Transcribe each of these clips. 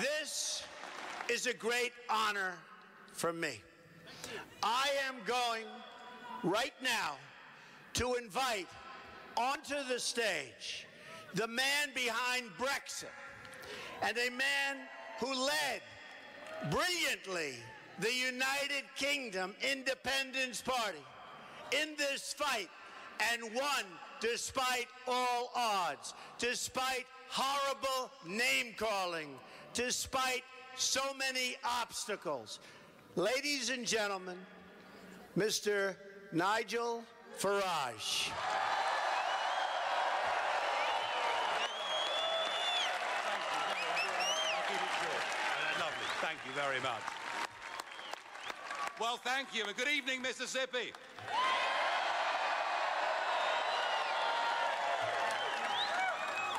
This is a great honor for me. I am going right now to invite onto the stage the man behind Brexit and a man who led brilliantly the United Kingdom Independence Party in this fight and won despite all odds, despite horrible name calling, despite so many obstacles. Ladies and gentlemen, Mr. Nigel Farage. Thank you very much. Well, thank you, and good evening, Mississippi.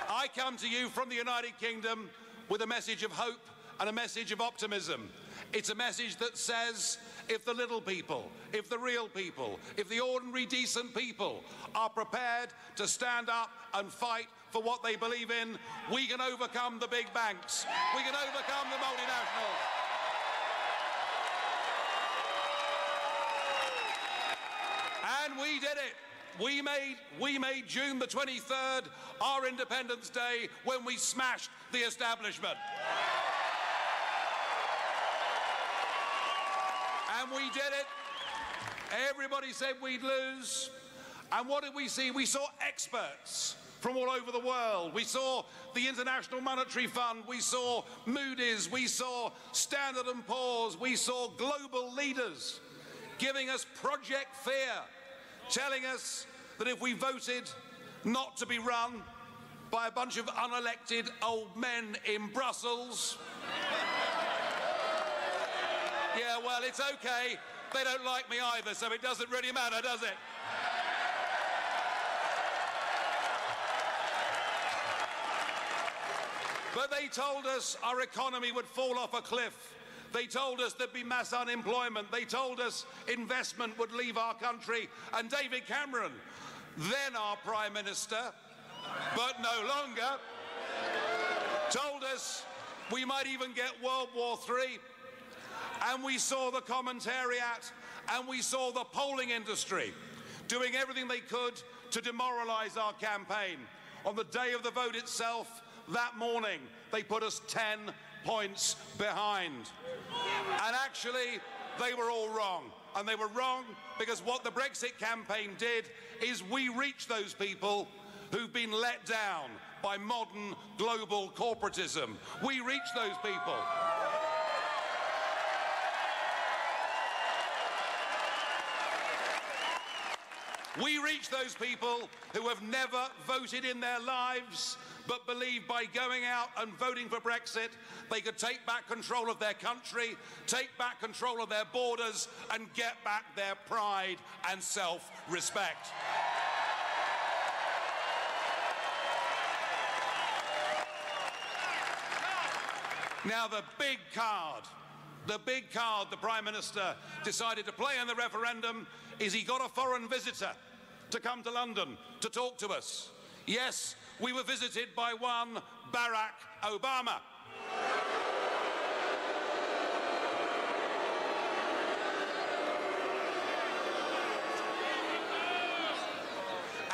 I come to you from the United Kingdom with a message of hope and a message of optimism. It's a message that says if the little people, if the real people, if the ordinary decent people are prepared to stand up and fight for what they believe in, we can overcome the big banks. We can overcome the multinationals. And we did it. We made, we made June the 23rd our Independence Day when we smashed the establishment. And we did it. Everybody said we'd lose. And what did we see? We saw experts from all over the world. We saw the International Monetary Fund. We saw Moody's. We saw Standard & Poor's. We saw global leaders giving us Project Fear, telling us that if we voted not to be run by a bunch of unelected old men in Brussels, yeah, well, it's okay. They don't like me either, so it doesn't really matter, does it? But they told us our economy would fall off a cliff. They told us there'd be mass unemployment. They told us investment would leave our country. And David Cameron, then our Prime Minister, but no longer, told us we might even get World War III. And we saw the commentariat and we saw the polling industry doing everything they could to demoralize our campaign. On the day of the vote itself, that morning, they put us 10 points behind. And actually, they were all wrong. And they were wrong because what the Brexit campaign did is we reached those people who've been let down by modern global corporatism. We reached those people. We reach those people who have never voted in their lives but believe by going out and voting for Brexit, they could take back control of their country, take back control of their borders, and get back their pride and self respect. Now, the big card, the big card the Prime Minister decided to play in the referendum is he got a foreign visitor to come to London to talk to us. Yes, we were visited by one Barack Obama.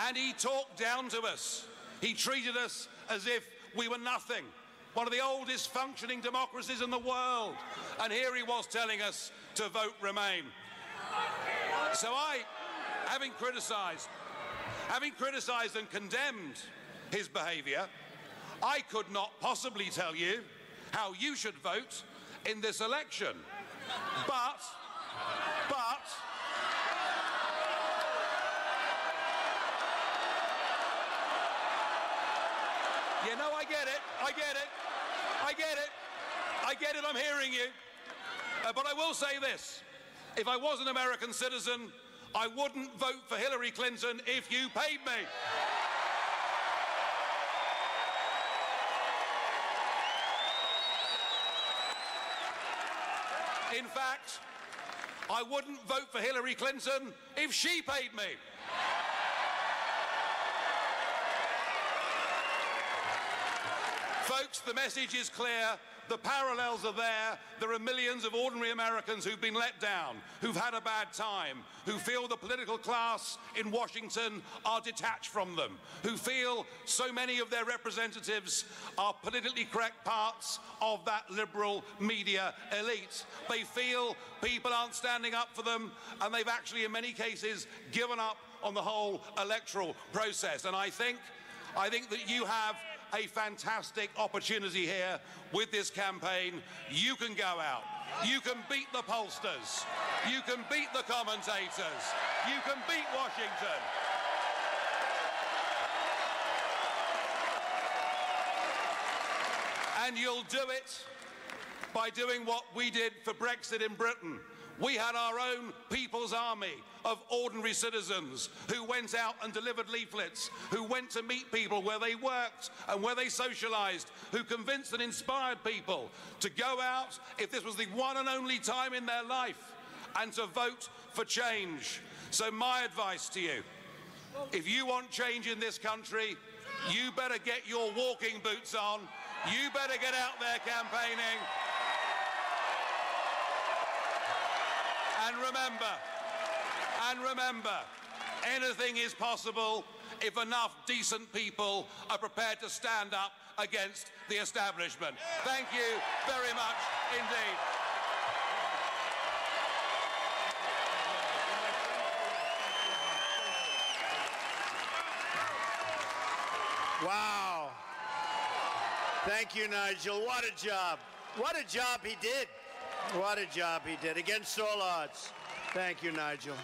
And he talked down to us. He treated us as if we were nothing. One of the oldest functioning democracies in the world. And here he was telling us to vote Remain. So I, having criticised, having criticised and condemned his behaviour, I could not possibly tell you how you should vote in this election. But, but, you know, I get it, I get it, I get it, I get it, I'm hearing you. Uh, but I will say this if I was an American citizen, I wouldn't vote for Hillary Clinton if you paid me. In fact, I wouldn't vote for Hillary Clinton if she paid me. Folks, the message is clear. The parallels are there. There are millions of ordinary Americans who've been let down, who've had a bad time, who feel the political class in Washington are detached from them, who feel so many of their representatives are politically correct parts of that liberal media elite. They feel people aren't standing up for them, and they've actually, in many cases, given up on the whole electoral process. And I think, I think that you have a fantastic opportunity here with this campaign. You can go out. You can beat the pollsters. You can beat the commentators. You can beat Washington. And you'll do it by doing what we did for Brexit in Britain. We had our own People's Army of ordinary citizens who went out and delivered leaflets, who went to meet people where they worked and where they socialized, who convinced and inspired people to go out, if this was the one and only time in their life, and to vote for change. So, my advice to you if you want change in this country, you better get your walking boots on. You better get out there campaigning. And remember, and remember, anything is possible if enough decent people are prepared to stand up against the establishment. Thank you very much indeed. Wow. Thank you, Nigel. What a job. What a job he did. What a job he did against all odds. Thank you, Nigel.